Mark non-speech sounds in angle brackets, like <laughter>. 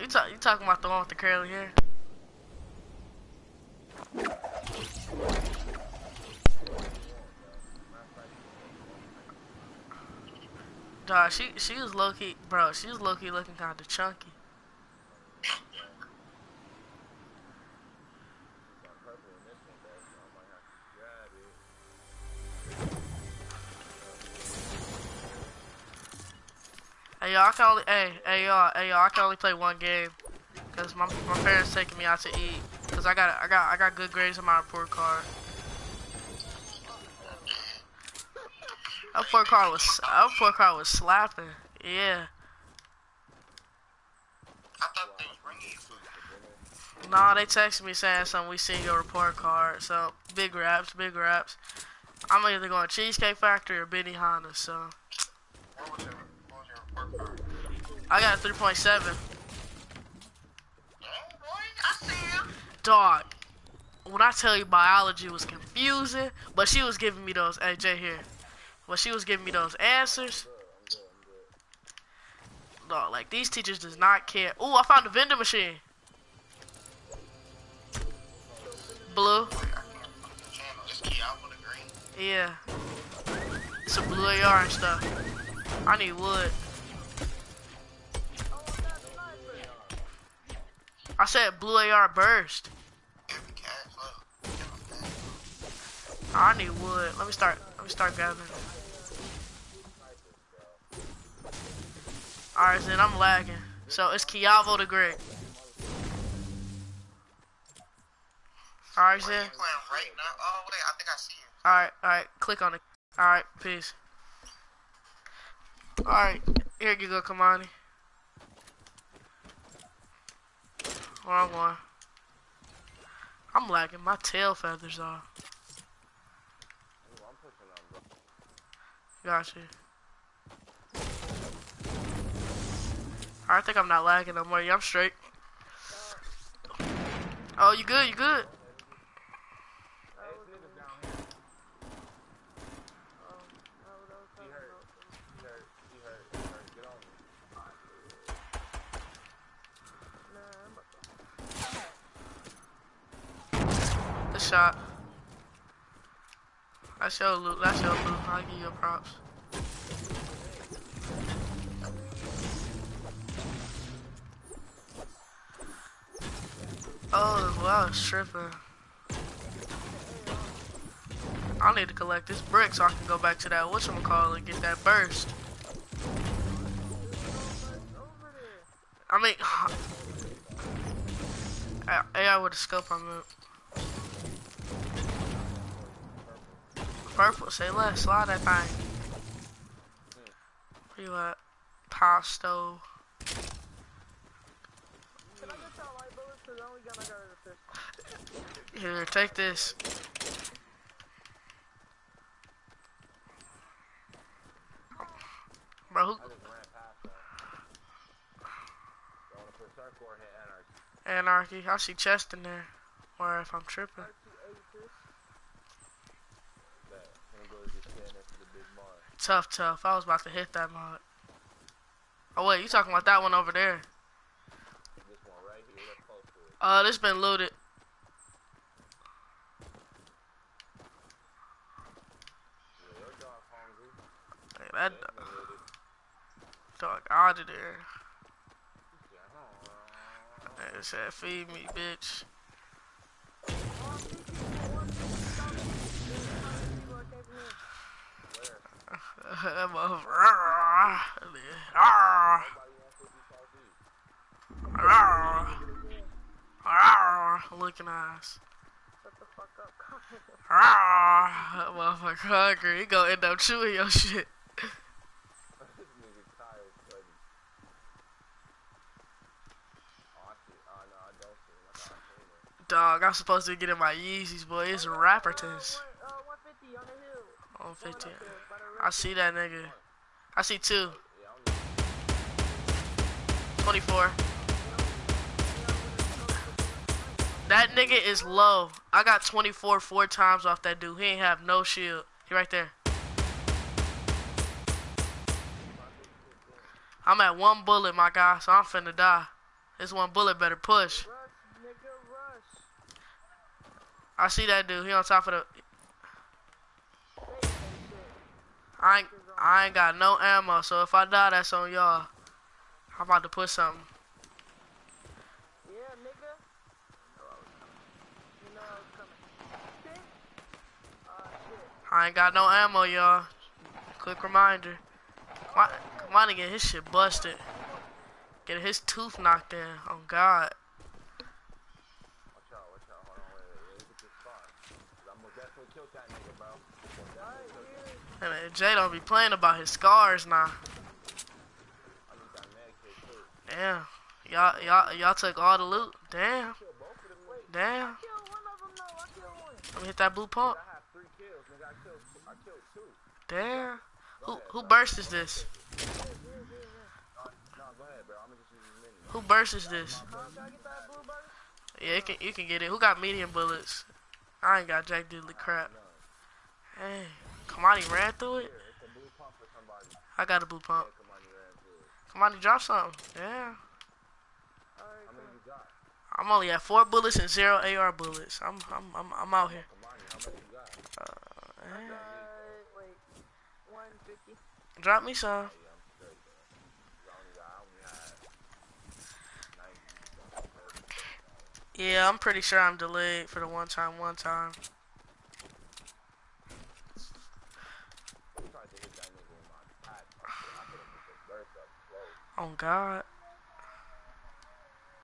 You talk, you talking about the one with the curly hair? Dog, she she was low key, bro. She was low key looking kind of chunky. Hey y'all, I can only hey hey y'all hey y'all, I can only play one game, cause my my parents taking me out to eat, cause I got I got I got good grades on my report card. That report card was that report card was slapping, yeah. Nah, they texted me saying something. We seen your report card, so big raps, big raps. I'm either going Cheesecake Factory or Benihana, so. I got a 3.7. Dog, when I tell you biology was confusing, but she was giving me those, Jay here, but she was giving me those answers. Dog, like these teachers does not care. Ooh, I found a vending machine. Blue. Yeah. Some blue AR and stuff. I need wood. I said blue AR burst. I need wood. Let me start. Let me start gathering. Alright, then I'm lagging. So it's Kiavo the Great. Alright, Zen. Alright, alright. Click on it. Alright, peace. Alright, here you go, Kamani. Where I'm. I'm lagging my tail feathers off. Got you. I think I'm not lagging no more. Yeah, I'm straight. Oh, you good? You good? Shot. That's your loot. That's your loot. I'll give you props. Oh, wow, stripping. I need to collect this brick so I can go back to that whatchamacallit and get that burst. I mean, <sighs> AI with a scope on it. Purple, say less, slide that thing. Where you at? Pasto. Here, take this. Bro? Anarchy. I see chest in there. Or if I'm tripping. Tough, tough. I was about to hit that mod. Oh wait, you talking about that one over there? Uh, this been looted. Hey, that dog out of there. Hey, it said, feed me, bitch. That motherfucker. Looking ass. Shut the fuck up, Ah, motherfucker hungry. He gonna end up chewing your shit. Dog, I'm supposed to get in my Yeezys, boy. It's Rappertons. Uh, 150 on the hill. 150. I see that nigga. I see two. 24. That nigga is low. I got 24 four times off that dude. He ain't have no shield. He right there. I'm at one bullet, my guy, so I'm finna die. This one bullet better push. I see that dude. He on top of the. Say that shit. I ain't, I ain't got no ammo, so if I die, that's on y'all. I'm about to put something. Yeah, nigga. You know I coming. Shit. I ain't got no ammo, y'all. Quick reminder. Come on, come on and get his shit busted. Get his tooth knocked in. Oh God. Watch out, watch out. Hold on, wait, wait, wait. Look at this spot. 'Cause I'm gonna definitely kill that nigga, bro. Most definitely Man, Jay don't be playing about his scars now. Damn. Y'all, y'all, y'all took all the loot. Damn. Damn. Let me hit that blue pump. Damn. Who, who burst is this? Who burst is this? Yeah, you can, you can get it. Who got medium bullets? I ain't got Jack Diddley crap. Hey, Kamani ran through it. I got a blue pump. Yeah. Kamani, drop something. Yeah. I'm only at four bullets and zero AR bullets. I'm I'm I'm, I'm out here. Uh. 150. Drop me some. Yeah, I'm straight, bro. I only got, I only had 90. Yeah, I'm pretty sure I'm delayed for the one time, one time. I tried to hit that nigga with my pack. I could have put the burst up close. Oh God.